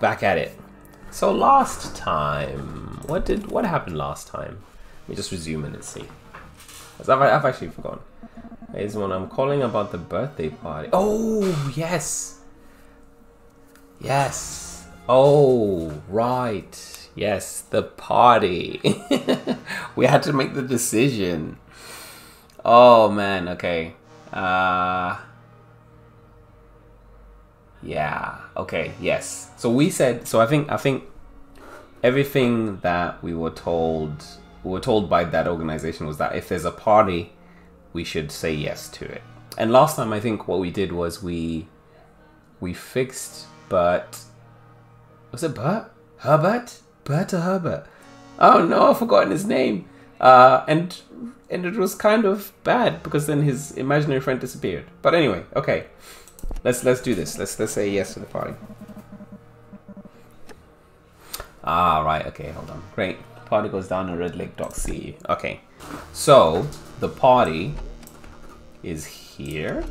back at it. So last time, what did what happened last time? Let me just resume and let's see. I've, I've actually forgotten. Here's one I'm calling about the birthday party. Oh yes, yes. Oh right, yes, the party. we had to make the decision. Oh man, okay. Uh yeah, okay, yes. So we said so I think I think everything that we were told we were told by that organization was that if there's a party, we should say yes to it. And last time I think what we did was we we fixed Bert was it Bert? Herbert? Bert or Herbert? Oh no, I've forgotten his name. Uh, and and it was kind of bad because then his imaginary friend disappeared. But anyway, okay. Let's let's do this. Let's let's say yes to the party. Ah, right. Okay, hold on. Great. Party goes down in Red Lake Dock C. Okay. So the party is here.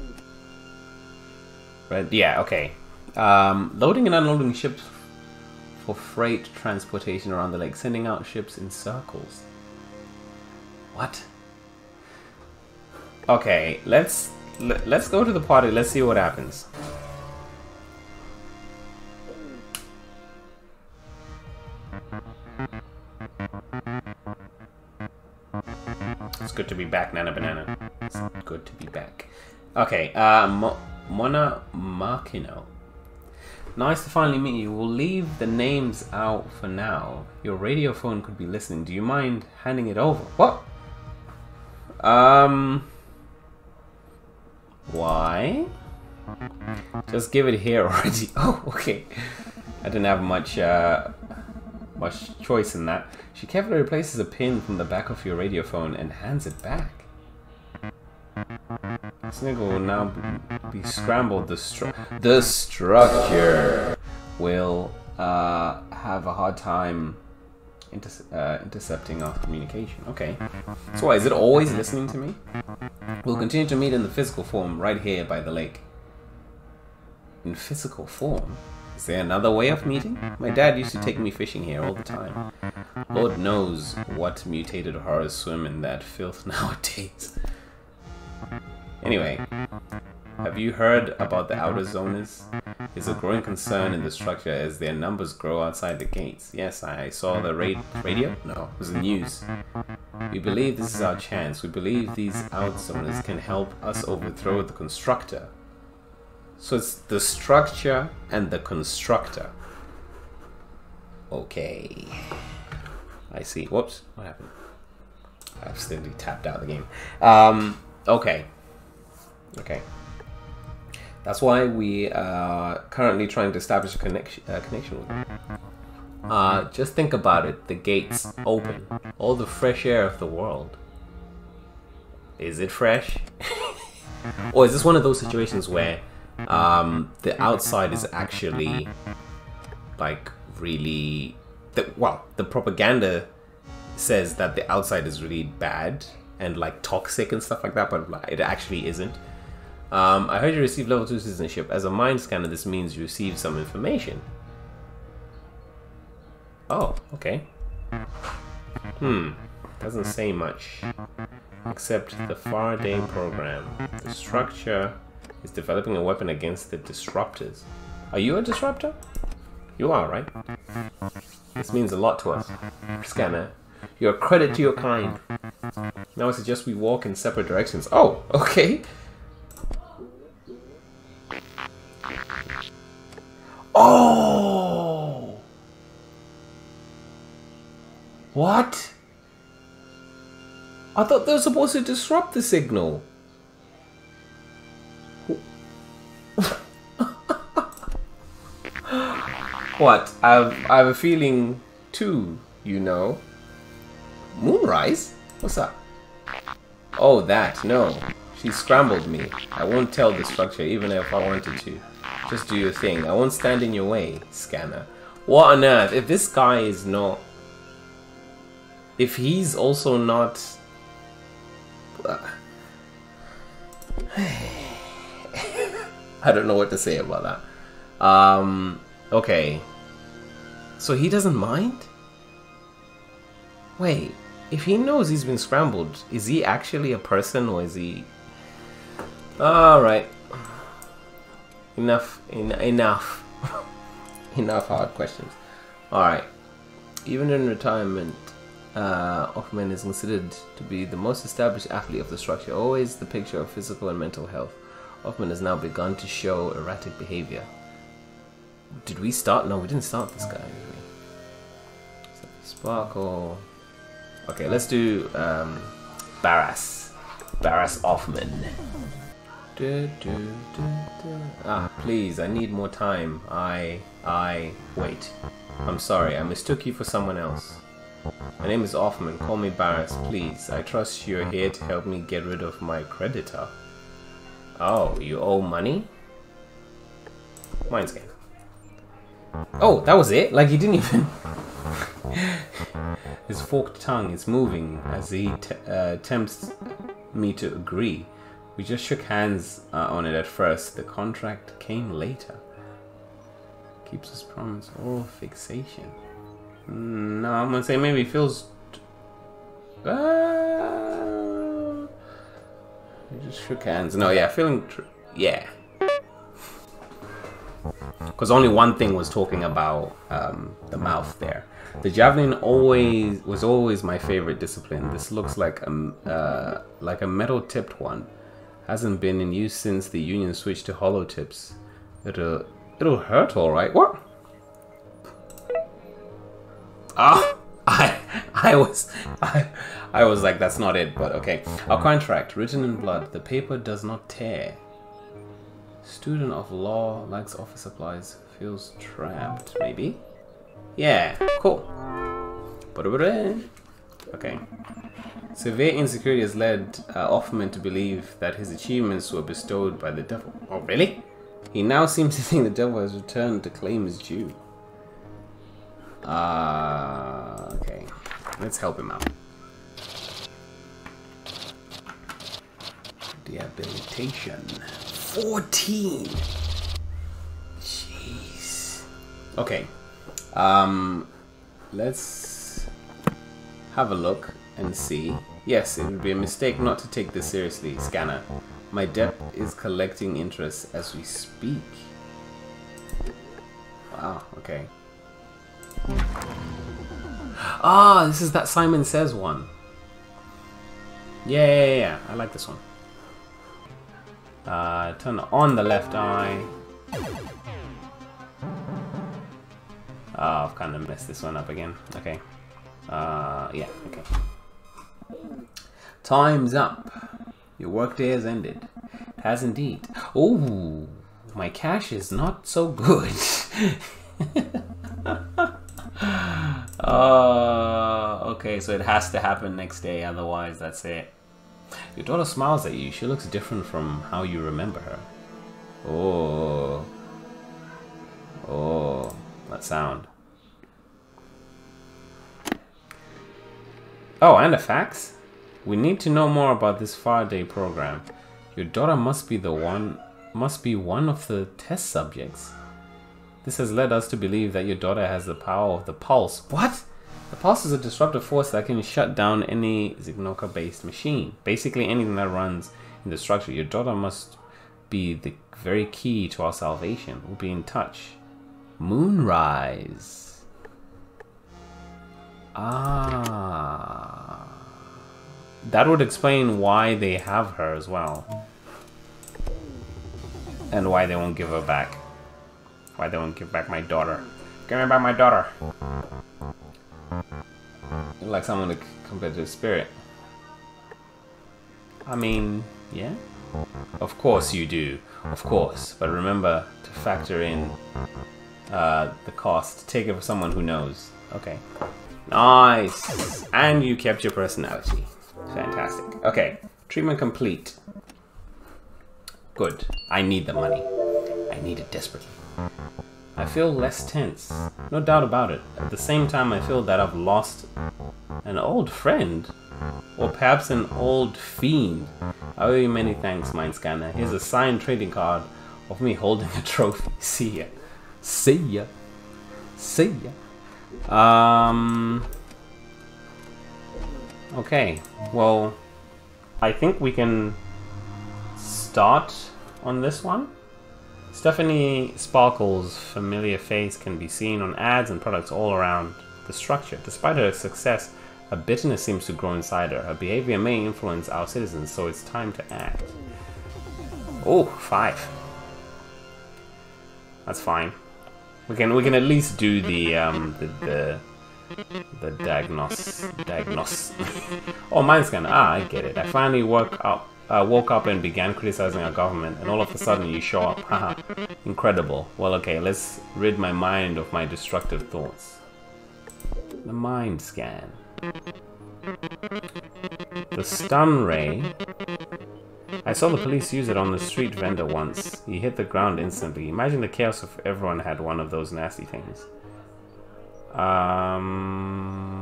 Red. Yeah. Okay. Um, loading and unloading ships for freight transportation around the lake, sending out ships in circles. What? Okay, let's let, let's go to the party. Let's see what happens. It's good to be back, Nana Banana. It's good to be back. Okay, uh, Mo Mona Markino. Nice to finally meet you. We'll leave the names out for now. Your radio phone could be listening. Do you mind handing it over? What? Um. Why? Just give it here already. Oh, okay. I didn't have much, uh, much choice in that. She carefully replaces a pin from the back of your radio phone and hands it back. Sniggle will now be scrambled. The, stru the structure will uh, have a hard time inter uh, intercepting our communication. Okay. So why, is it always listening to me? We'll continue to meet in the physical form right here by the lake. In physical form? Is there another way of meeting? My dad used to take me fishing here all the time. Lord knows what mutated horrors swim in that filth nowadays. Anyway, have you heard about the outer zoners? It's a growing concern in the structure as their numbers grow outside the gates. Yes, I saw the ra radio. No, it was the news. We believe this is our chance. We believe these outzoners can help us overthrow the constructor. So it's the structure and the constructor. Okay. I see. Whoops. What happened? I accidentally tapped out the game. Um, okay. Okay. That's why we are currently trying to establish a connection, uh, connection with them. Uh, just think about it. The gates open. All the fresh air of the world. Is it fresh? or is this one of those situations where um, the outside is actually like really... The, well, the propaganda says that the outside is really bad and like toxic and stuff like that, but it actually isn't. Um, I heard you received level 2 citizenship. As a mind scanner, this means you received some information. Oh, okay. Hmm, doesn't say much. Except the Faraday program. The structure is developing a weapon against the disruptors. Are you a disruptor? You are, right? This means a lot to us. Scanner, you're a credit to your kind. Now I suggest we walk in separate directions. Oh, okay. Oh! What? I thought they were supposed to disrupt the signal. what? I've, I have a feeling too, you know. Moonrise? What's up? Oh, that. No. She scrambled me. I won't tell the structure even if I wanted to. Just do your thing. I won't stand in your way, scanner. What on earth? If this guy is not... If he's also not... I don't know what to say about that. Um, okay. So he doesn't mind? Wait, if he knows he's been scrambled, is he actually a person or is he... Alright. Enough, en enough. enough hard questions. Alright. Even in retirement, uh, is considered to be the most established athlete of the structure, always the picture of physical and mental health. Offman has now begun to show erratic behavior. Did we start? No, we didn't start this guy. Sparkle. Okay, let's do um, Barras. Barras Offman. Ah, please, I need more time. I, I, wait. I'm sorry, I mistook you for someone else. My name is Offman, call me Barris, please. I trust you're here to help me get rid of my creditor. Oh, you owe money? Mine's game. Oh, that was it? Like, he didn't even... His forked tongue is moving as he uh, tempts me to agree. We just shook hands uh, on it at first. The contract came later. Keeps his promise. Oral fixation. Mm, no, I'm gonna say maybe it feels. Uh, we just shook hands. No, yeah, feeling. yeah. Because only one thing was talking about um, the mouth there. The javelin always was always my favorite discipline. This looks like a uh, like a metal tipped one. Hasn't been in use since the Union switched to hollow tips. It'll it'll hurt, all right. What? Ah, I I was I I was like that's not it, but okay. Our contract written in blood. The paper does not tear. Student of law likes office supplies. Feels trapped, maybe. Yeah, cool. Okay. Severe insecurity has led uh, Offman to believe that his achievements were bestowed by the devil. Oh, really? He now seems to think the devil has returned to claim his due. Uh, okay. Let's help him out. Rehabilitation. 14! Jeez. Okay. Um, let's have a look and see. Yes, it would be a mistake not to take this seriously, Scanner. My debt is collecting interest as we speak. Wow, okay. Ah, this is that Simon Says one. Yeah, yeah, yeah, I like this one. Uh, turn on the left eye. Oh, I've kind of messed this one up again. Okay. Uh, yeah, okay. Time's up. Your workday has ended. It has indeed. Oh, my cash is not so good. uh, okay, so it has to happen next day, otherwise that's it. Your daughter smiles at you. She looks different from how you remember her. Oh. Oh. That sound. Oh, and a fax? We need to know more about this Faraday program. Your daughter must be the one must be one of the test subjects. This has led us to believe that your daughter has the power of the pulse. What? The pulse is a disruptive force that can shut down any Zignoka based machine. Basically anything that runs in the structure. Your daughter must be the very key to our salvation. We'll be in touch. Moonrise. Ah. That would explain why they have her as well. And why they won't give her back. Why they won't give back my daughter. Give me back my daughter. Like someone to competitive spirit. I mean, yeah. Of course you do. Of course. But remember to factor in uh, the cost. Take it for someone who knows. Okay. Nice! And you kept your personality. Fantastic. Okay. Treatment complete. Good. I need the money. I need it desperately. I feel less tense. No doubt about it. At the same time, I feel that I've lost an old friend. Or perhaps an old fiend. I owe you many thanks, Mind Scanner. Here's a signed trading card of me holding a trophy. See ya. See ya. See ya. Um. Okay. Well, I think we can start on this one. Stephanie Sparkle's familiar face can be seen on ads and products all around the structure. Despite her success, a bitterness seems to grow inside her. Her behavior may influence our citizens, so it's time to act. Oh, five. That's fine. We can we can at least do the um the the, the diagnose diagnose. oh, mine's gonna ah I get it. I finally woke up uh, woke up and began criticizing our government, and all of a sudden you show up. Haha, incredible. Well, okay, let's rid my mind of my destructive thoughts. The mind scan. The stun ray I saw the police use it on the street vendor once. He hit the ground instantly. Imagine the chaos if everyone had one of those nasty things. Um...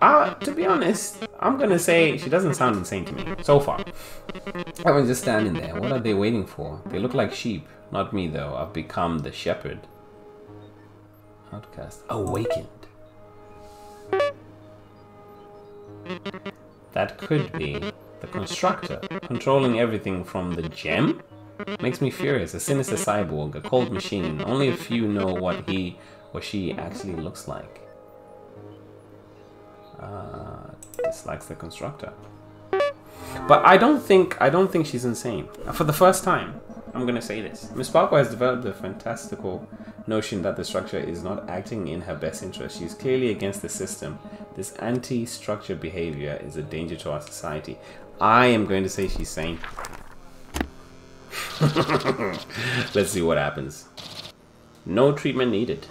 Uh, to be honest, I'm gonna say she doesn't sound insane to me, so far. Everyone's just standing there. What are they waiting for? They look like sheep. Not me, though. I've become the shepherd. Outcast. Awakened. That could be the constructor, controlling everything from the gem? Makes me furious. A sinister cyborg, a cold machine. Only a few know what he or she actually looks like. Uh, dislikes the constructor. But I don't think I don't think she's insane. For the first time, I'm gonna say this. Miss Parker has developed the fantastical notion that the structure is not acting in her best interest. She's clearly against the system. This anti-structure behavior is a danger to our society. I am going to say she's sane. Let's see what happens. No treatment needed.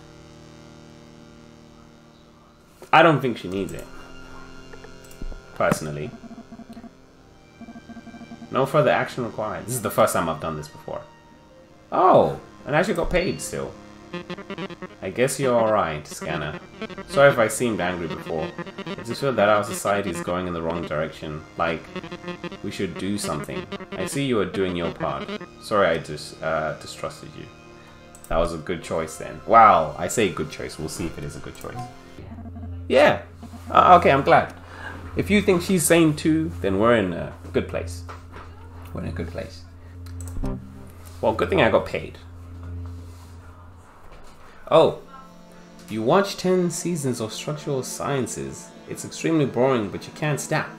I don't think she needs it. Personally. No further action required. This is the first time I've done this before. Oh, and I actually got paid still. I guess you're alright, Scanner. Sorry if I seemed angry before. I just feel that our society is going in the wrong direction. Like, we should do something. I see you are doing your part. Sorry I just uh, distrusted you. That was a good choice then. Wow, I say good choice. We'll see if it is a good choice. Yeah. Uh, okay, I'm glad. If you think she's sane too, then we're in a good place. We're in a good place. Well, good thing I got paid. Oh, you watch 10 seasons of structural sciences. It's extremely boring, but you can't stop.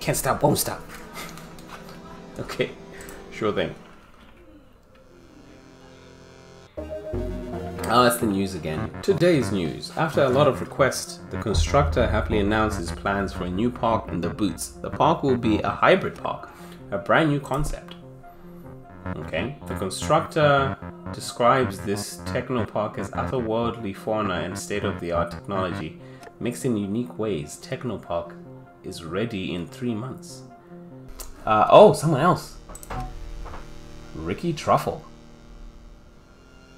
Can't stop, won't stop. okay, sure thing. Oh, that's the news again. Today's news. After a lot of requests, the constructor happily announced his plans for a new park in the Boots. The park will be a hybrid park, a brand new concept. Okay, the constructor describes this technopark as otherworldly fauna and state-of-the-art technology mixed in unique ways. Technopark is ready in three months. Uh, oh, someone else. Ricky Truffle.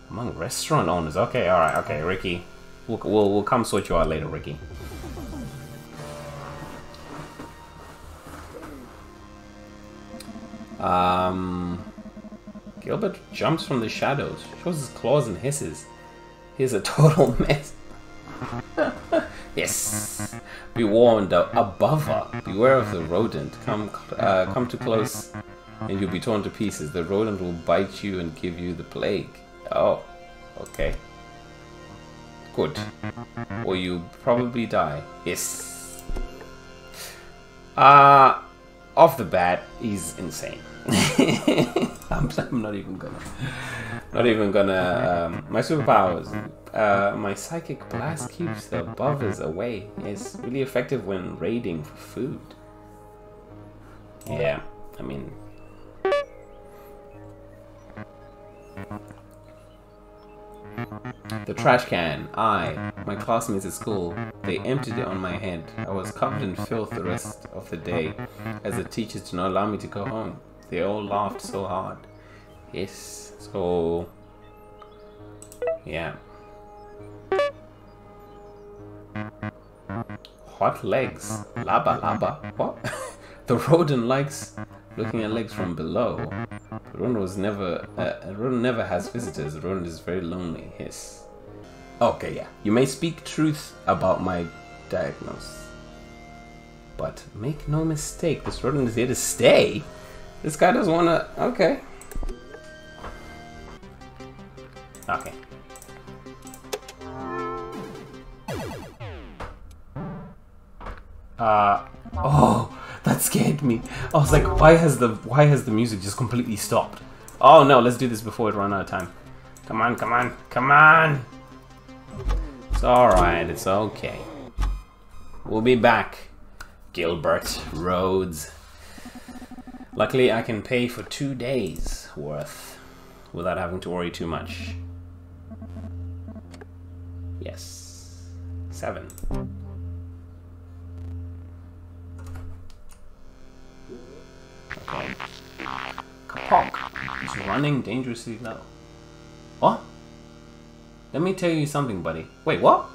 Among restaurant owners. Okay, alright, okay, Ricky. We'll, we'll, we'll come sort you out later, Ricky. Um, Gilbert jumps from the shadows, shows his claws and hisses. He's a total mess. yes. Be warned, uh, above her. Beware of the rodent. Come, uh, come too close, and you'll be torn to pieces. The rodent will bite you and give you the plague. Oh, okay. Good. Or you'll probably die. Yes. Uh, off the bat, he's insane. I'm, I'm, not even gonna. Not even gonna. Um, my superpowers. Uh, my psychic blast keeps the buffers away. It's really effective when raiding for food. Yeah, I mean. The trash can. I, my classmates at school, they emptied it on my head. I was covered in filth the rest of the day, as the teachers did not allow me to go home. They all laughed so hard. Yes, so... Yeah. Hot legs. Laba laba. What? the rodent likes looking at legs from below. Ron was never. Uh, Ron never has visitors. Ron is very lonely. Hiss. Okay, yeah. You may speak truth about my diagnosis. But make no mistake, this rodent is here to stay. This guy doesn't want to... Okay. Okay. Uh... Oh, that scared me. I was like, why has the why has the music just completely stopped? Oh no, let's do this before it run out of time. Come on, come on, come on! It's alright, it's okay. We'll be back. Gilbert Rhodes. Luckily, I can pay for two days worth without having to worry too much. Yes. Seven. Okay. Kapok is running dangerously low. What? Let me tell you something, buddy. Wait, what?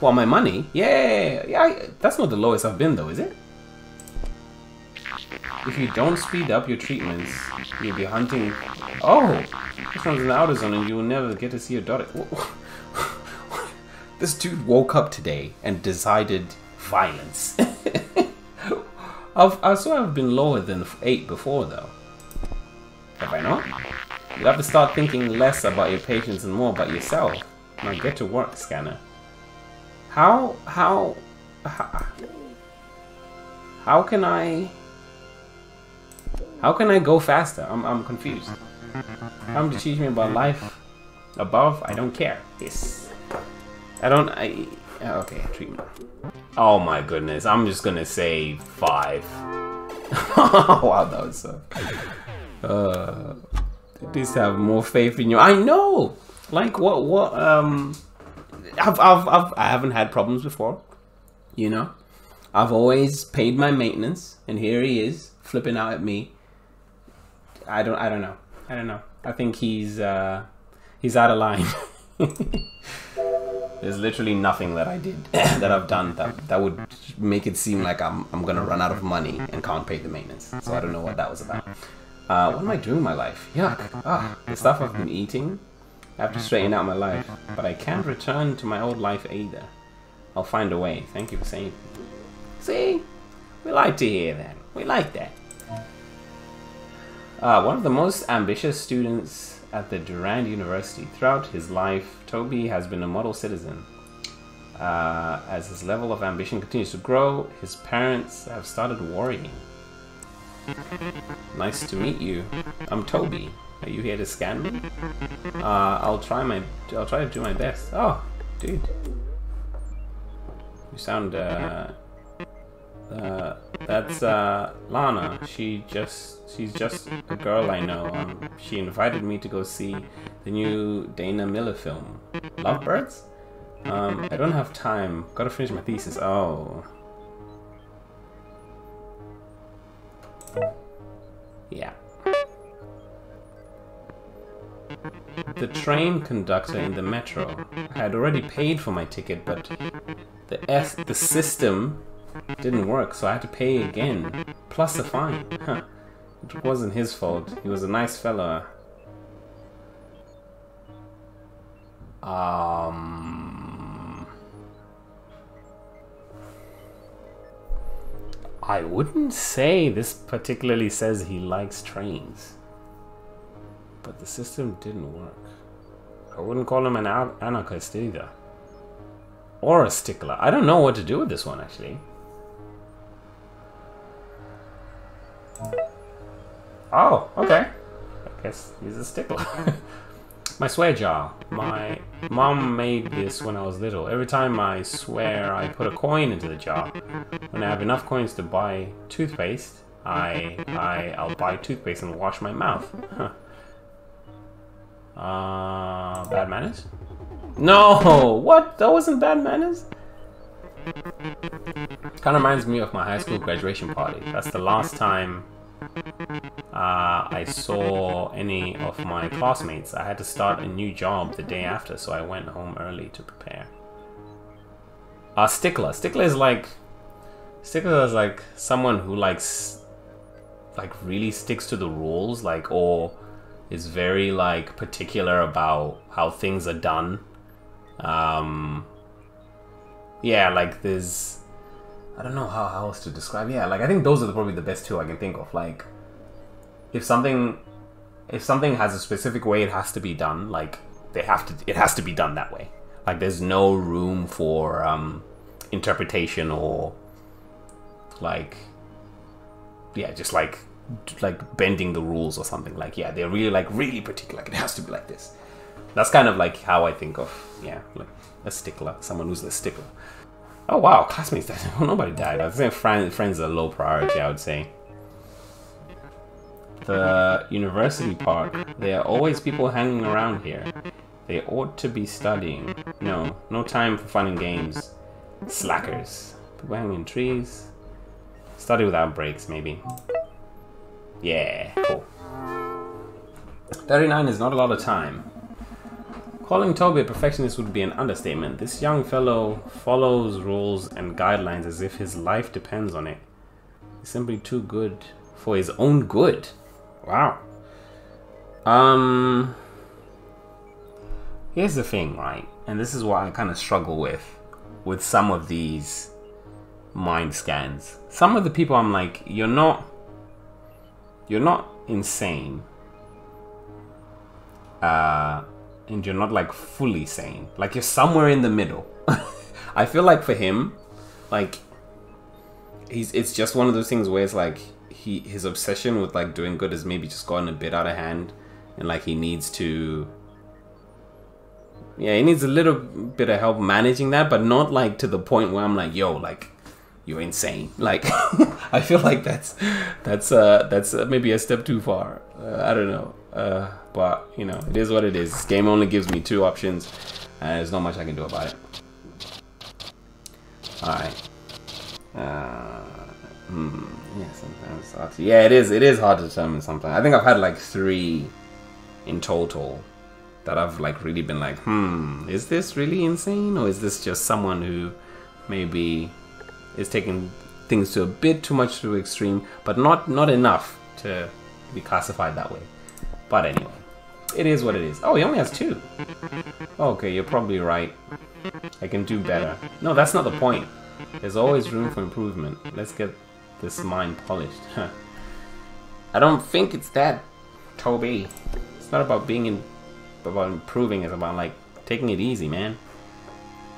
Well, my money? Yeah, yeah, that's not the lowest I've been though, is it? If you don't speed up your treatments, you'll be hunting... Oh! This one's in the outer zone and you will never get to see your daughter. this dude woke up today and decided violence. I've, I swear I've been lower than 8 before though. Have I not? You'll have to start thinking less about your patients and more about yourself. Now get to work, Scanner. How, how, how, how can I... How can I go faster? I'm, I'm confused. Come to teach me about life above? I don't care. Yes. I don't, I, okay, treatment. Oh my goodness, I'm just gonna say five. wow, that was so, uh, just have more faith in you. I know! Like, what, what, um, I've, I've, I've, I haven't had problems before, you know? I've always paid my maintenance, and here he is, flipping out at me I don't I don't know. I don't know. I think he's uh, he's out of line. There's literally nothing that I did that I've done that that would make it seem like I'm I'm gonna run out of money and can't pay the maintenance. So I don't know what that was about. Uh, what am I doing in my life? Yuck! Ah, the stuff I've been eating. I have to straighten out my life, but I can't return to my old life either. I'll find a way. Thank you for saying. See, we like to hear that. We like that. Uh, one of the most ambitious students at the Durand University. Throughout his life, Toby has been a model citizen. Uh, as his level of ambition continues to grow, his parents have started worrying. Nice to meet you. I'm Toby. Are you here to scan me? Uh, I'll try my. I'll try to do my best. Oh, dude, you sound uh, uh, that's uh, Lana. She just she's just a girl I know. Um, she invited me to go see the new Dana Miller film, Lovebirds. Um, I don't have time. Gotta finish my thesis. Oh. Yeah. The train conductor in the metro I had already paid for my ticket, but the S the system didn't work, so I had to pay again. Plus a fine. Huh. It wasn't his fault. He was a nice fella. Um... I wouldn't say this particularly says he likes trains. But the system didn't work. I wouldn't call him an anarchist either. Or a stickler. I don't know what to do with this one, actually. Oh, okay. I guess he's a stickler. my swear jar. My mom made this when I was little. Every time I swear, I put a coin into the jar. When I have enough coins to buy toothpaste, I, I, I'll buy toothpaste and wash my mouth. Huh. Uh, bad manners? No! What? That wasn't bad manners? Kind of reminds me of my high school graduation party. That's the last time uh, I saw any of my classmates. I had to start a new job the day after, so I went home early to prepare. Uh, stickler. Stickler is like... Stickler is like someone who likes like really sticks to the rules, like or is very like particular about how things are done. Um, yeah, like there's I don't know how, else to describe. Yeah, like I think those are probably the best two I can think of. Like if something if something has a specific way it has to be done, like they have to it has to be done that way. Like there's no room for um interpretation or like yeah, just like like bending the rules or something. Like yeah, they're really like really particular. Like it has to be like this. That's kind of like how I think of yeah, like a stickler, someone who's a stickler. Oh wow, classmates nobody died. I think friends friends are low priority. I would say. The university park. There are always people hanging around here. They ought to be studying. No, no time for fun and games. Slackers. People hanging in trees. Study without breaks, maybe. Yeah, cool. 39 is not a lot of time. Calling Toby a perfectionist would be an understatement. This young fellow follows rules and guidelines as if his life depends on it. He's simply too good for his own good. Wow. Um Here's the thing, right? And this is what I kind of struggle with with some of these mind scans. Some of the people I'm like, you're not you're not insane. Uh and you're not like fully sane. Like you're somewhere in the middle. I feel like for him, like he's it's just one of those things where it's like he his obsession with like doing good has maybe just gotten a bit out of hand and like he needs to yeah, he needs a little bit of help managing that, but not like to the point where I'm like, yo, like you're insane. Like I feel like that's that's uh that's uh, maybe a step too far. Uh, I don't know. Uh, but you know, it is what it is. This game only gives me two options, and there's not much I can do about it. All right. Uh, hmm. Yeah, sometimes hard to, yeah, it is. It is hard to determine sometimes. I think I've had like three in total that I've like really been like, hmm, is this really insane or is this just someone who maybe is taking things to a bit too much to extreme, but not not enough to be classified that way. But anyway, it is what it is. Oh, he only has two. Okay, you're probably right. I can do better. No, that's not the point. There's always room for improvement. Let's get this mind polished. I don't think it's that, Toby. It's not about being in, about improving. It's about like taking it easy, man.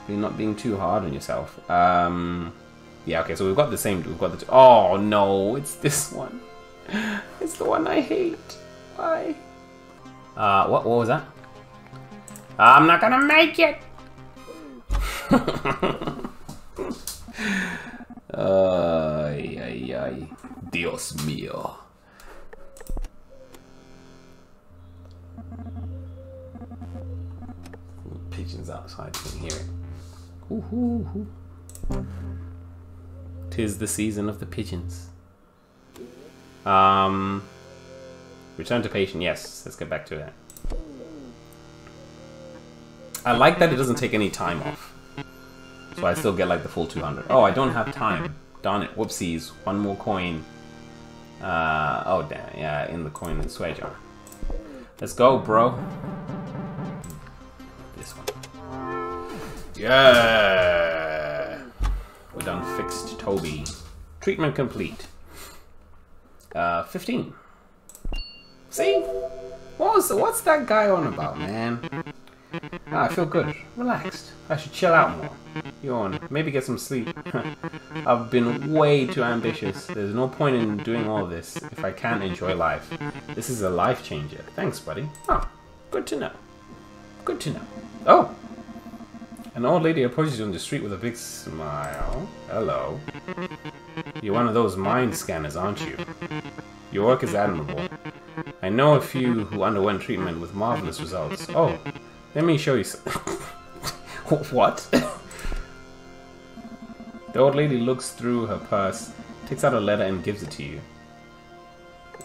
You're not being too hard on yourself. Um, yeah. Okay, so we've got the same. We've got the. Oh no, it's this one. It's the one I hate. Why? Uh, what, what was that? I'm not gonna make it! ay, ay, ay. Dios mío. Pigeons outside, can hear it. Ooh, ooh, ooh. Tis the season of the pigeons. Um, return to patient. Yes, let's get back to that. I like that it doesn't take any time off. So I still get like the full 200. Oh, I don't have time. Darn it. Whoopsies. One more coin. Uh, oh, damn. Yeah, in the coin and swear jar. Let's go, bro. This one. Yeah! We're done fixed Toby. Treatment complete. Uh, 15. See? What was, what's that guy on about, man? Ah, I feel good. Relaxed. I should chill out more. Yawn. Maybe get some sleep. I've been way too ambitious. There's no point in doing all this if I can't enjoy life. This is a life changer. Thanks, buddy. Oh, good to know. Good to know. Oh! An old lady approaches you on the street with a big smile. Hello. You're one of those mind scanners, aren't you? Your work is admirable. I know a few who underwent treatment with marvelous results. Oh, let me show you what? the old lady looks through her purse, takes out a letter and gives it to you.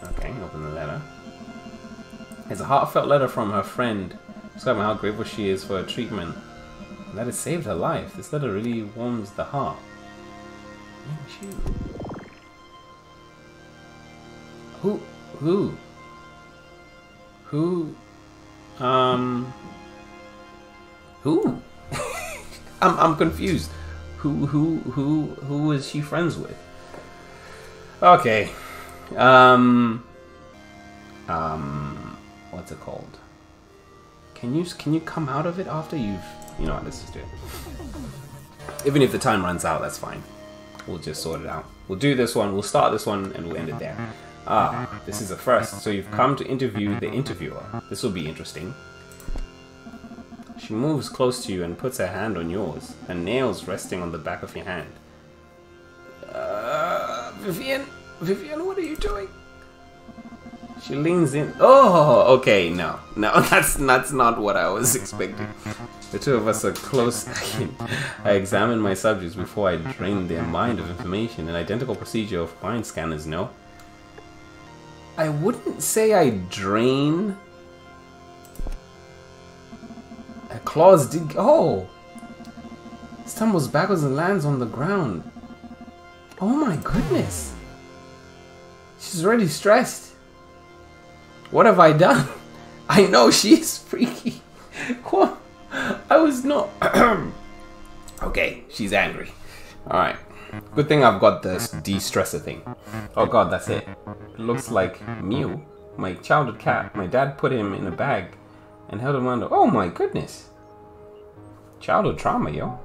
Okay, open the letter. It's a heartfelt letter from her friend, describing how grateful she is for her treatment. And that it saved her life. This letter really warms the heart. Who? Who? Who? Um. Who? I'm I'm confused. Who who who who is she friends with? Okay. Um. Um. What's it called? Can you can you come out of it after you've you know what? Let's just do it. Even if the time runs out, that's fine. We'll just sort it out. We'll do this one. We'll start this one and we'll end it there. Ah, this is a first. So you've come to interview the interviewer. This will be interesting. She moves close to you and puts her hand on yours, her nails resting on the back of your hand. Uh, Vivian, Vivian, what are you doing? She leans in. Oh, okay, no, no, that's that's not what I was expecting. The two of us are close. I examine my subjects before I drain their mind of information. An identical procedure of mind scanners, no? I wouldn't say I drain. Her claws did. Oh! Stumbles backwards and lands on the ground. Oh my goodness! She's already stressed. What have I done? I know she's freaky. What? I was not. okay, she's angry. Alright. Good thing I've got this de-stressor thing. Oh god, that's it. It looks like Mew, my childhood cat. My dad put him in a bag and held him under. Oh my goodness. Childhood trauma, yo.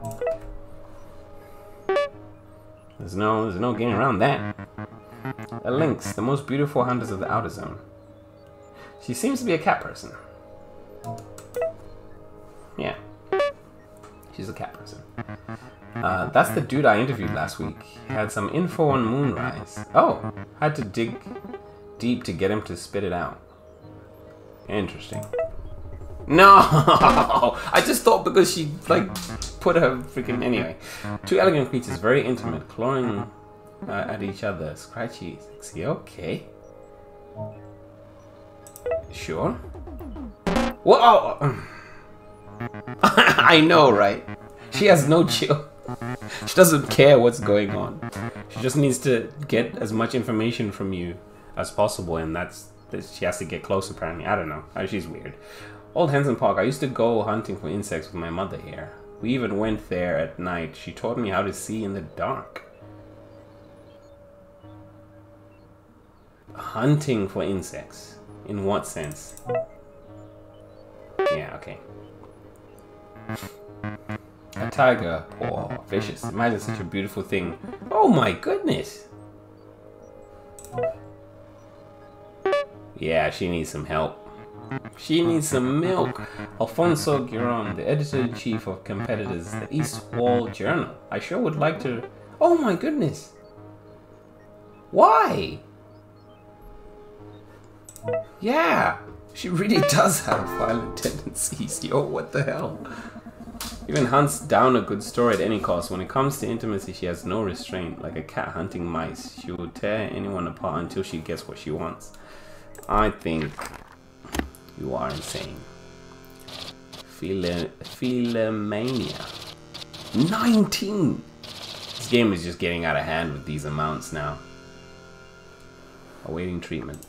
There's no, there's no getting around that. A lynx, the most beautiful hunters of the outer zone. She seems to be a cat person. Yeah. She's a cat person. Uh, that's the dude I interviewed last week. He had some info on Moonrise. Oh, had to dig deep to get him to spit it out. Interesting. No! I just thought because she, like, put her freaking... Anyway. Two elegant creatures, very intimate, clawing uh, at each other. Scratchy, sexy. Okay. Sure. Whoa! Oh, oh. I know, right? She has no chill. She doesn't care what's going on. She just needs to get as much information from you as possible, and that's that she has to get close. Apparently, I don't know. She's weird. Old Henson Park. I used to go hunting for insects with my mother here. We even went there at night. She taught me how to see in the dark. Hunting for insects. In what sense? Yeah, okay. A tiger. Oh, vicious. Imagine such a beautiful thing. Oh my goodness. Yeah, she needs some help. She needs some milk. Alfonso Giron, the editor-in-chief of Competitors, the East Wall Journal. I sure would like to... Oh my goodness. Why? Yeah, she really does have violent tendencies. Yo, what the hell? Even hunts down a good story at any cost. When it comes to intimacy, she has no restraint. Like a cat hunting mice, she will tear anyone apart until she gets what she wants. I think you are insane. Phil Philomania. 19! This game is just getting out of hand with these amounts now. Awaiting treatment.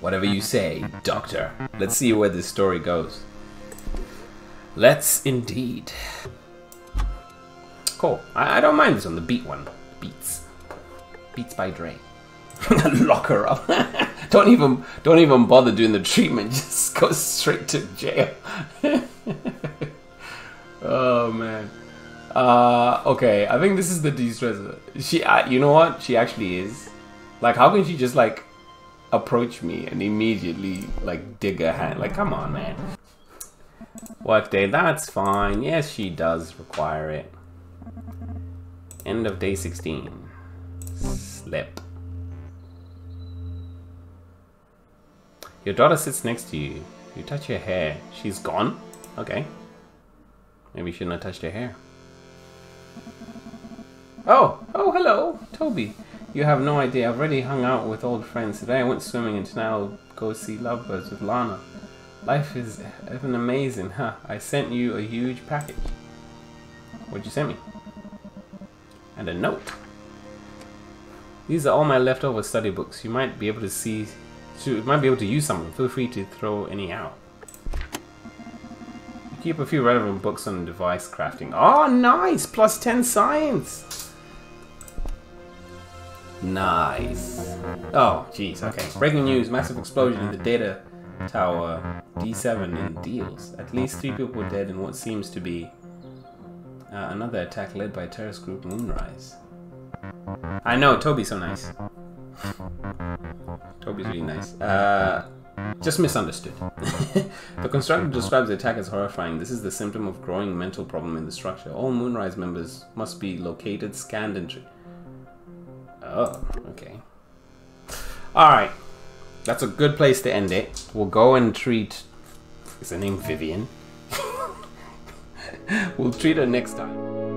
Whatever you say, Doctor. Let's see where this story goes. Let's indeed. Cool. I, I don't mind this one, the beat one. Beats. Beats by Dre. Lock her up. don't even don't even bother doing the treatment. Just go straight to jail. oh man. Uh, okay, I think this is the de-stressor. She, uh, you know what? She actually is. Like, how can she just like approach me and immediately like dig a hand? Like, come on, man. Work day, that's fine. Yes, she does require it. End of day 16. Slip. Your daughter sits next to you. You touch her hair. She's gone? Okay. Maybe you shouldn't have touched her hair. Oh, oh, hello, Toby. You have no idea. I've already hung out with old friends. Today I went swimming and tonight I'll go see lovebirds with Lana. Life is even amazing, huh? I sent you a huge package. What'd you send me? And a note. These are all my leftover study books. You might be able to see, you might be able to use some. of them. Feel free to throw any out. Keep a few relevant books on device crafting. Oh, nice! Plus 10 science! Nice. Oh, jeez, okay. Breaking news, massive explosion in the data tower D7 in Deals. At least three people were dead in what seems to be uh, another attack led by terrorist group Moonrise. I know, Toby's so nice. Toby's really nice. Uh, just misunderstood. the constructor describes the attack as horrifying. This is the symptom of growing mental problem in the structure. All Moonrise members must be located, scanned, and... Oh, okay. Alright. That's a good place to end it. We'll go and treat... Is her name Vivian? we'll treat her next time.